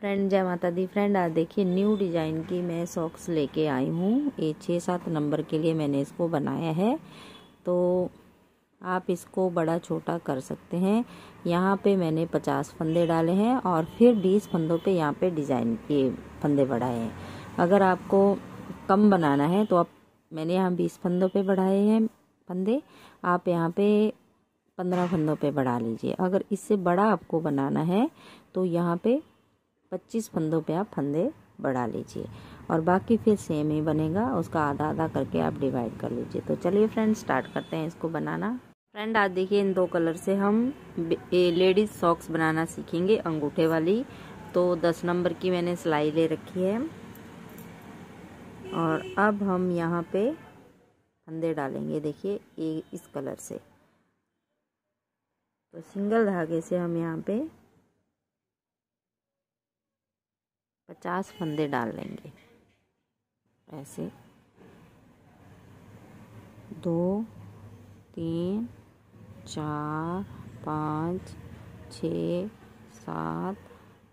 Friend जय माता दी। Friend, आज देखिए न्यू डिज़ाइन की मैं सॉक्स लेके आई हूँ। ये छः सात नंबर के लिए मैंने इसको बनाया है। तो आप इसको बड़ा छोटा कर सकते हैं। यहाँ पे मैंने पचास फंदे डाले हैं और फिर बीस फंदों पे यहाँ पे डिज़ाइन के फंदे बढ़ाए हैं। अगर आपको कम बनाना है तो आप, मैंने यहाँ बीस फंदों पे बढ़ाए हैं फंदे। आप यहाँ पे पंद्रह फंदों पे बढ़ा लीजिए। अगर इससे बड़ा आपको बनाना है तो यहाँ पे पच्चीस फंदों पे आप फंदे बढ़ा लीजिए। और बाकी फिर सेम ही बनेगा, उसका आधा आधा करके आप डिवाइड कर लीजिए। तो चलिए फ्रेंड स्टार्ट करते हैं इसको बनाना। फ्रेंड आज देखिए इन दो कलर से हम लेडीज़ सॉक्स बनाना सीखेंगे अंगूठे वाली। तो दस नंबर की मैंने सिलाई ले रखी है। और अब हम यहाँ पे फंदे डालेंगे, देखिए इस कलर से। तो सिंगल धागे से हम यहाँ पे पचास फंदे डाल लेंगे। ऐसे। दो, तीन, चार, पाँच, छ, सात,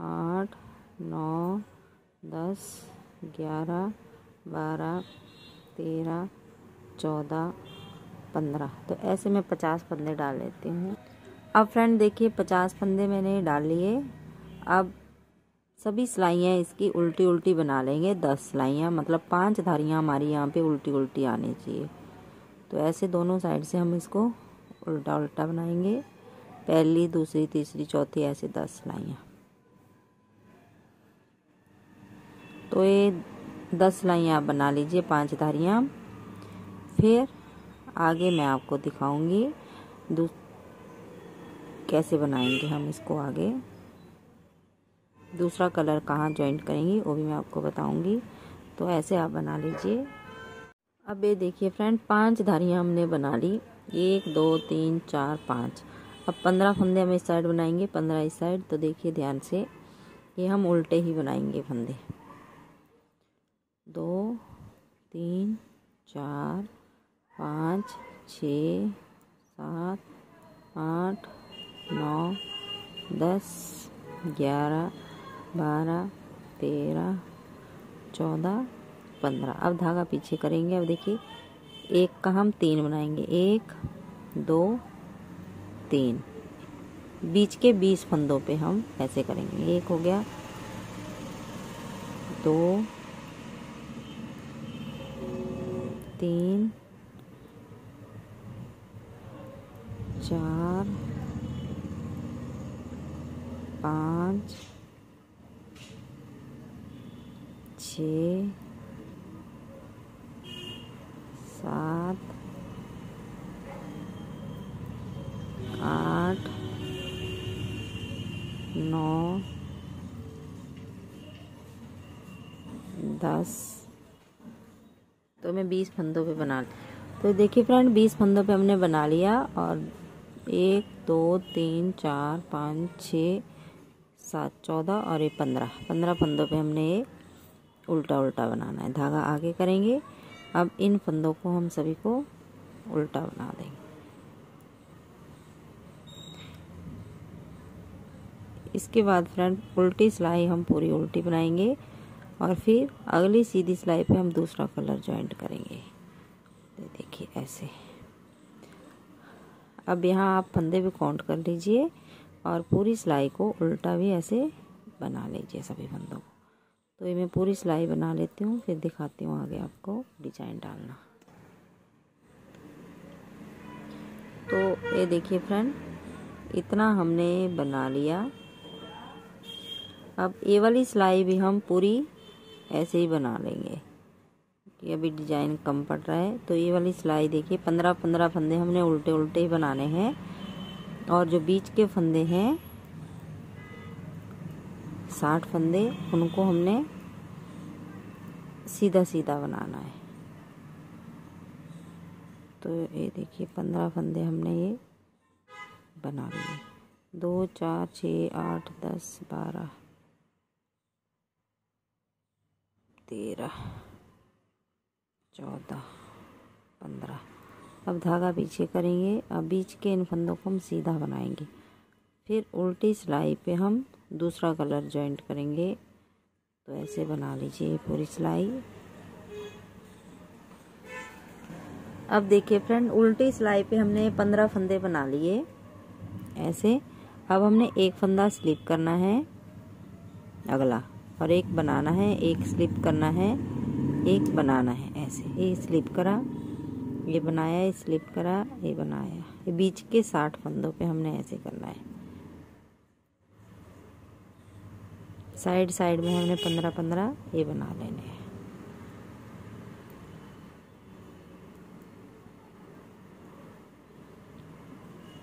आठ, नौ, दस, ग्यारह, बारह, तेरह, चौदह, पंद्रह। तो ऐसे मैं पचास फंदे डाल लेती हूँ। अब फ्रेंड देखिए, पचास फंदे मैंने डाल लिए। अब सभी सिलाइयाँ इसकी उल्टी उल्टी बना लेंगे, दस सिलाइयाँ मतलब पाँच धारियाँ हमारी यहाँ पे उल्टी उल्टी आनी चाहिए। तो ऐसे दोनों साइड से हम इसको उल्टा उल्टा बनाएँगे। पहली, दूसरी, तीसरी, चौथी, ऐसे दस सिलाइयाँ। तो ये दस सिलाइयाँ आप बना लीजिए, पाँच धारियाँ। फिर आगे मैं आपको दिखाऊँगी कैसे बनाएँगे हम इसको आगे। दूसरा कलर कहाँ ज्वाइंट करेंगी, वो भी मैं आपको बताऊँगी। तो ऐसे आप बना लीजिए। अब ये देखिए फ्रेंड पाँच धारियाँ हमने बना ली। एक, दो, तीन, चार, पाँच। अब पंद्रह फंदे हम इस साइड बनाएँगे, पंद्रह इस साइड तो देखिए ध्यान से, ये हम उल्टे ही बनाएँगे फंदे। दो, तीन, चार, पाँच छ सात, आठ, नौ, दस, ग्यारह बारह, तेरह, चौदह, पंद्रह। अब धागा पीछे करेंगे। अब देखिए, एक का हम तीन बनाएँगे। एक, दो, तीन। बीच के बीस फंदों पे हम ऐसे करेंगे। एक हो गया, दो, तीन, चार, पाँच सात, आठ, नौ, दस। तो मैं बीस फंदों पे बना तो देखिए फ्रेंड, बीस फंदों पे हमने बना लिया और एक, दो, तीन, चार, पाँच, छ, सात, चौदह और ये पंद्रह। पंद्रह फंदों पे हमने ये उल्टा उल्टा बनाना है। धागा आगे करेंगे। अब इन फंदों को हम सभी को उल्टा बना देंगे। इसके बाद फ्रेंड उल्टी सिलाई हम पूरी उल्टी बनाएँगे और फिर अगली सीधी सिलाई पे हम दूसरा कलर ज्वाइंट करेंगे। देखिए ऐसे। अब यहाँ आप फंदे भी काउंट कर लीजिए और पूरी सिलाई को उल्टा भी ऐसे बना लीजिए सभी फंदों को। तो ये मैं पूरी सिलाई बना लेती हूँ, फिर दिखाती हूँ आगे आपको डिज़ाइन डालना। तो ये देखिए फ्रेंड, इतना हमने बना लिया। अब ये वाली सिलाई भी हम पूरी ऐसे ही बना लेंगे। कि अभी डिज़ाइन कम पड़ रहा है तो ये वाली सिलाई देखिए पंद्रह पंद्रह फंदे हमने उल्टे उल्टे ही बनाने हैं। और जो बीच के फंदे हैं, साठ फंदे, उनको हमने सीधा सीधा बनाना है। तो ये देखिए, पंद्रह फंदे हमने ये बना लिए। दो, चार छ आठ, दस, बारह, तेरह, चौदह, पंद्रह। अब धागा पीछे करेंगे। अब बीच के इन फंदों को हम सीधा बनाएँगे। फिर उल्टी सिलाई पे हम दूसरा कलर जॉइंट करेंगे। तो ऐसे बना लीजिए पूरी सिलाई। अब देखिए फ्रेंड, उल्टी सिलाई पे हमने पंद्रह फंदे बना लिए। ऐसे, अब हमने एक फंदा स्लिप करना है, अगला। और एक बनाना है, एक स्लिप करना है, एक बनाना है। ऐसे, ये स्लिप करा, ये बनाया, ये स्लिप करा, ये बनाया। ये बीच के साठ फंदों पे हमने ऐसे करना है। साइड साइड में हमने पंद्रह पंद्रह ये बना लेने हैं।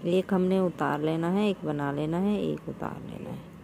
एक हमने उतार लेना है, एक बना लेना है, एक उतार लेना है।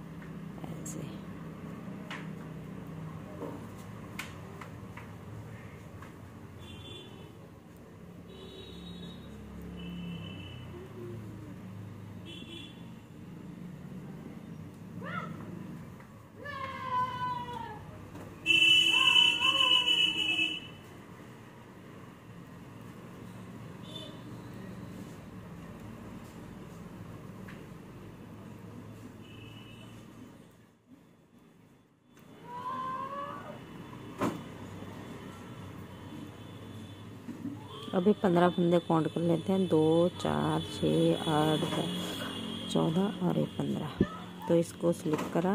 अभी पंद्रह फंदे काउंट कर लेते हैं। दो, चार छः आठ, दस, चौदह और एक पंद्रह। तो इसको स्लिप करा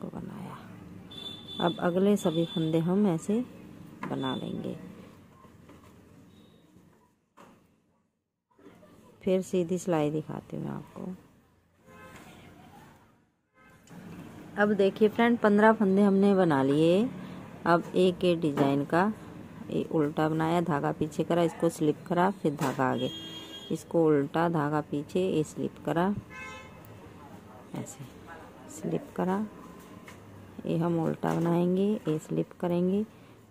को बनाया। अब अगले सभी फंदे हम ऐसे बना लेंगे। फिर सीधी सिलाई दिखाती हूँ आपको। अब देखिए फ्रेंड पंद्रह फंदे हमने बना लिए। अब एक एक डिज़ाइन का। ये उल्टा बनाया, धागा पीछे करा, इसको स्लिप करा, फिर धागा आगे। इसको उल्टा, धागा पीछे, ये स्लिप करा। ऐसे। स्लिप करा। ये हम उल्टा बनाएँगे, ये स्लिप करेंगे।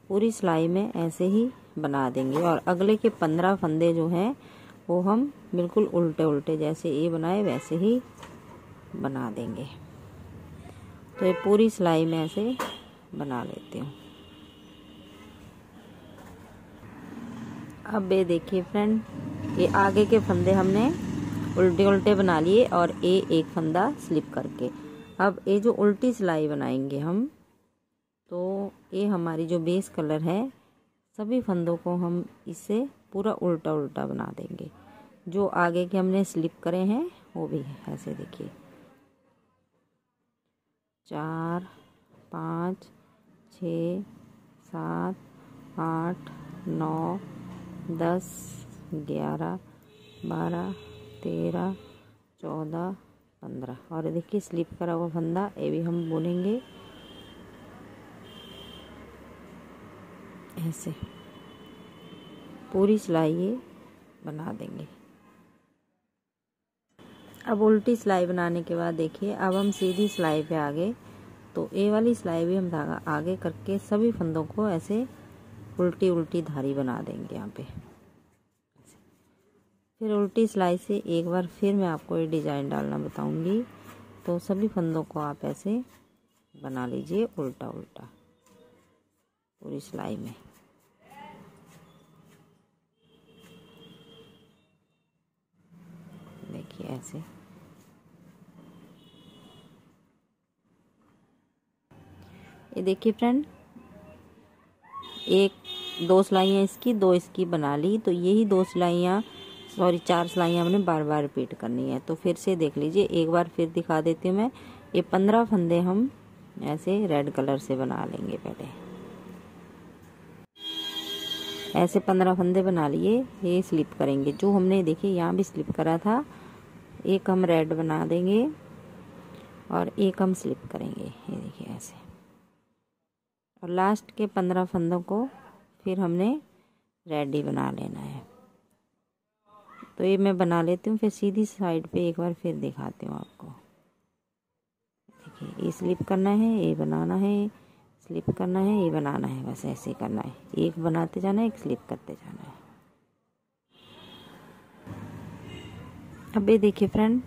पूरी सिलाई में ऐसे ही बना देंगे। और अगले के पंद्रह फंदे जो हैं, वो हम बिल्कुल उल्टे उल्टे जैसे ये बनाए, वैसे ही बना देंगे। तो ये पूरी सिलाई में ऐसे बना लेती हूँ। अब ये देखिए फ्रेंड ये आगे के फंदे हमने उल्टे उल्टे बना लिए और ए एक फंदा स्लिप करके। अब ये जो उल्टी सिलाई बनाएँगे हम तो ये हमारी जो बेस कलर है, सभी फंदों को हम इसे पूरा उल्टा उल्टा बना देंगे। जो आगे के हमने स्लिप करे हैं, वो भी है, ऐसे देखिए। चार, पाँच, छ, सात, आठ, नौ दस, ग्यारह, बारह, तेरह, चौदह, पंद्रह। और देखिए, स्लिप करा हुआ फंदा, ये भी हम बुनेंगे। ऐसे। पूरी सिलाई ये बना देंगे। अब उल्टी सिलाई बनाने के बाद देखिए, अब हम सीधी सिलाई पे आगे तो ए वाली सिलाई भी हम धागा आगे करके सभी फंदों को ऐसे उल्टी उल्टी धारी बना देंगे यहाँ पे। फिर उल्टी सिलाई से एक बार फिर मैं आपको ये डिज़ाइन डालना बताऊँगी। तो सभी फंदों को आप ऐसे बना लीजिए उल्टा उल्टा पूरी सिलाई में। देखिए ऐसे। ये देखिए फ्रेंड, एक दो सिलाइयाँ इसकी, दो इसकी बना ली। तो यही दो सिलाइयाँ, सॉरी, चार सिलाइयाँ हमने बार बार रिपीट करनी है। तो फिर से देख लीजिए, एक बार फिर दिखा देती हूँ मैं। ये पंद्रह फंदे हम ऐसे रेड कलर से बना लेंगे पहले। ऐसे पंद्रह फंदे बना लिए, ये स्लिप करेंगे। जो हमने, देखिए, यहाँ भी स्लिप करा था। एक हम रेड बना देंगे और एक हम स्लिप करेंगे। ये देखिए, ऐसे। और लास्ट के पंद्रह फंदों को फिर हमने रेडी बना लेना है। तो ये मैं बना लेती हूँ, फिर सीधी साइड पे एक बार फिर दिखाती हूँ आपको। देखिए, ये स्लिप करना है, ये बनाना है, स्लिप करना है, ये बनाना है, बस ऐसे करना है। एक बनाते जाना है, एक स्लिप करते जाना है। अब ये देखिए फ्रेंड,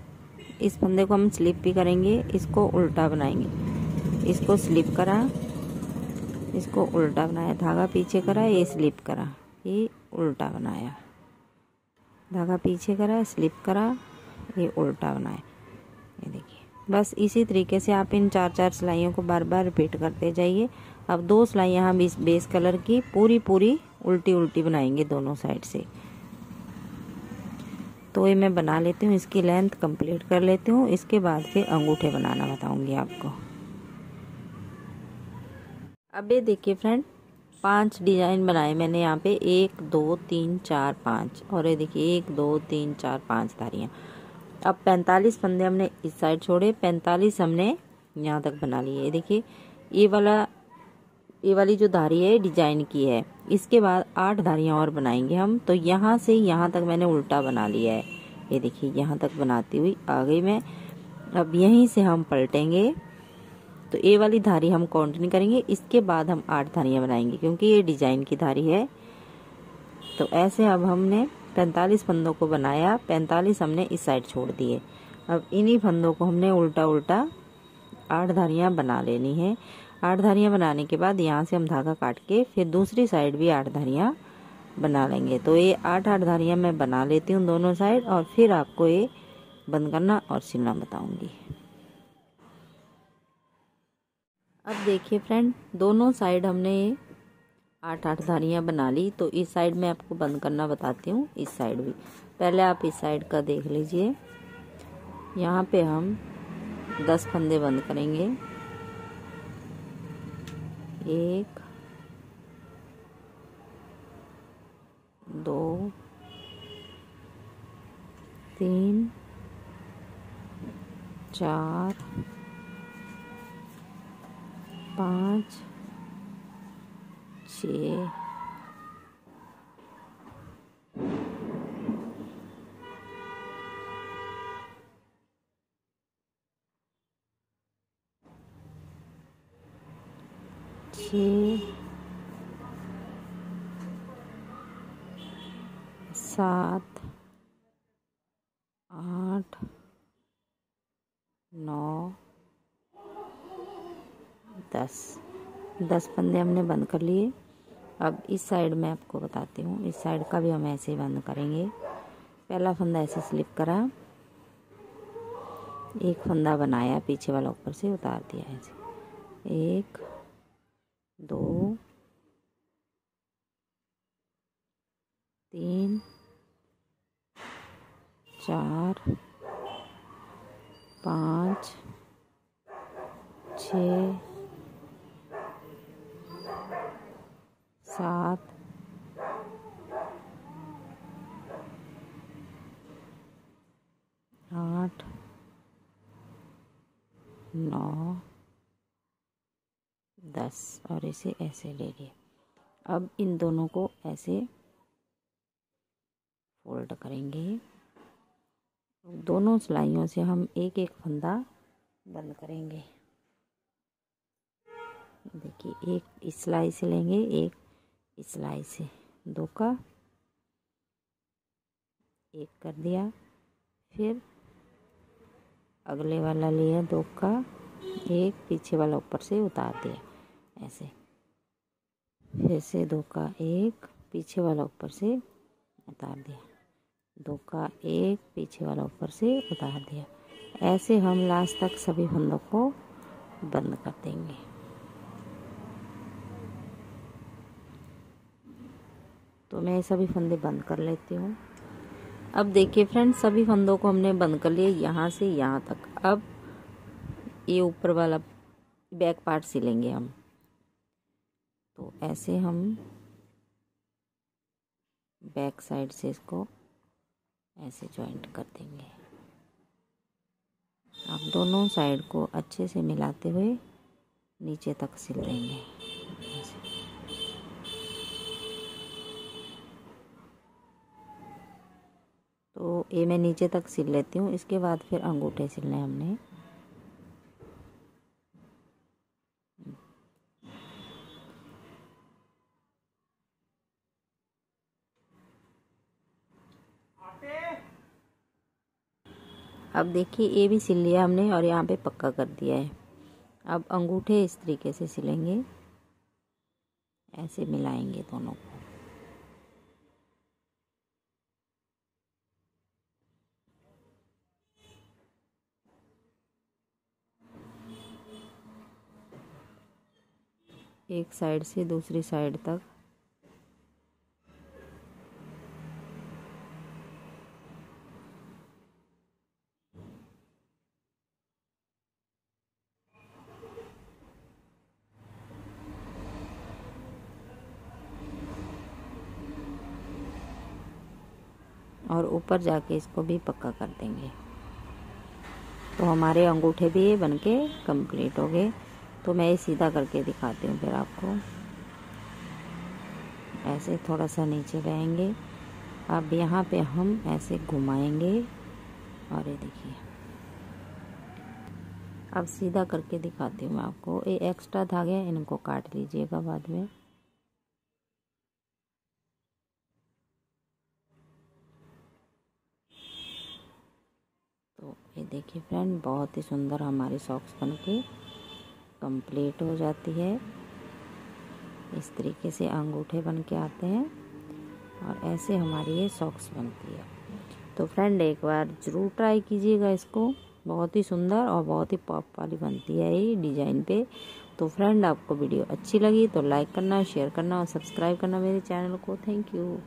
इस फंदे को हम स्लिप भी करेंगे, इसको उल्टा बनाएँगे। इसको स्लिप करा इसको उल्टा बनाया, धागा पीछे करा, ये स्लिप करा, ये उल्टा बनाया। धागा पीछे करा, स्लिप करा, ये उल्टा बनाया। ये देखिए, बस इसी तरीके से आप इन चार चार सिलाइयों को बार बार रिपीट करते जाइए। अब दो सिलाइयाँ हम इस बेस कलर की पूरी पूरी उल्टी उल्टी बनाएँगे दोनों साइड से। तो ये मैं बना लेती हूँ, इसकी लेंथ कंप्लीट कर लेती हूँ, इसके बाद फिर अंगूठे बनाना बताऊँगी आपको। अब ये देखिए फ्रेंड पाँच डिज़ाइन बनाए मैंने यहाँ पे। एक, दो, तीन, चार, पाँच। और ये देखिए, एक, दो, तीन, चार, पाँच धारियाँ। अब पैंतालीस फंदे हमने इस साइड छोड़े। पैंतालीस हमने यहाँ तक बना लिए। ये देखिए, ये वाला, ये वाली जो धारी है डिज़ाइन की है। इसके बाद आठ धारियाँ और बनाएँगे हम। तो यहाँ से यहाँ तक मैंने उल्टा बना लिया है। ये देखिए, यहाँ तक बनाती हुई आ गई मैं। अब यहीं से हम पलटेंगे। तो ये वाली धारी हम काउंट नहीं करेंगे, इसके बाद हम आठ धारियाँ बनाएँगे, क्योंकि ये डिज़ाइन की धारी है। तो ऐसे अब हमने पैंतालीस फंदों को बनाया, पैंतालीस हमने इस साइड छोड़ दिए। अब इन्हीं फंदों को हमने उल्टा उल्टा आठ धारियाँ बना लेनी है। आठ धारियाँ बनाने के बाद यहाँ से हम धागा काट के फिर दूसरी साइड भी आठ धारियाँ बना लेंगे। तो ये आठ आठ धारियाँ मैं बना लेती हूँ दोनों साइड और फिर आपको ये बंद करना और सिलना बताऊँगी। अब देखिए फ्रेंड दोनों साइड हमने आठ आठ धारियाँ बना ली तो इस साइड में आपको बंद करना बताती हूँ, इस साइड भी। पहले आप इस साइड का देख लीजिए। यहाँ पे हम दस फंदे बंद करेंगे। एक, दो, तीन, चार पाँच छ सात आठ नौ दस। दस फंदे हमने बंद कर लिए। अब इस साइड में आपको बताती हूँ। इस साइड का भी हम ऐसे ही बंद करेंगे। पहला फंदा ऐसे स्लिप करा। एक फंदा बनाया, पीछे वाला ऊपर से उतार दिया ऐसे। एक, दो, तीन, चार, पाँच, छ सात आठ, नौ, दस, और इसे ऐसे ले लिए। अब इन दोनों को ऐसे फोल्ड करेंगे। दोनों सिलाइयों से हम एक एक फंदा बंद करेंगे। देखिए, एक इस सिलाई से लेंगे, एक सिलाई से दो का, एक कर दिया, फिर अगले वाला लिया दो का, एक पीछे वाला ऊपर से उतार दिया, ऐसे। फिर से दो का एक, पीछे वाला ऊपर से उतार दिया। दो का एक, पीछे वाला ऊपर से उतार दिया। ऐसे हम लास्ट तक सभी फंदों को बंद कर देंगे। तो मैं सभी फंदे बंद कर लेती हूँ। अब देखिए फ्रेंड्स, सभी फंदों को हमने बंद कर लिया यहाँ से यहाँ तक। अब ये ऊपर वाला बैक पार्ट सिलेंगे हम। तो ऐसे हम बैक साइड से इसको ऐसे जॉइंट कर देंगे। आप दोनों साइड को अच्छे से मिलाते हुए नीचे तक सिल देंगे। ये मैं नीचे तक सिल लेती हूँ। इसके बाद फिर अंगूठे सिलने हमने। अब देखिए ये भी सिल लिया हमने और यहाँ पे पक्का कर दिया है। अब अंगूठे इस तरीके से सिलेंगे। ऐसे मिलाएँगे दोनों को। एक साइड से दूसरी साइड तक। और ऊपर जाके इसको भी पक्का कर देंगे। तो हमारे अंगूठे भी बन के कंप्लीट हो गए। तो मैं ये सीधा करके दिखाती हूँ फिर आपको। ऐसे थोड़ा सा नीचे रहेंगे। अब यहाँ पे हम ऐसे घुमाएँगे और ये देखिए। अब सीधा करके दिखाती हूँ मैं आपको। ये एक्स्ट्रा धागे इनको काट लीजिएगा बाद में। तो ये देखिए फ्रेंड, बहुत ही सुंदर हमारी सॉक्स बन के कंप्लीट हो जाती है। इस तरीके से अंगूठे बन के आते हैं और ऐसे हमारी ये सॉक्स बनती है। तो फ्रेंड एक बार ज़रूर ट्राई कीजिएगा इसको। बहुत ही सुंदर और बहुत ही पॉप वाली बनती है ये डिज़ाइन पे। तो फ्रेंड आपको वीडियो अच्छी लगी तो लाइक करना शेयर करना और सब्सक्राइब करना मेरे चैनल को। Thank you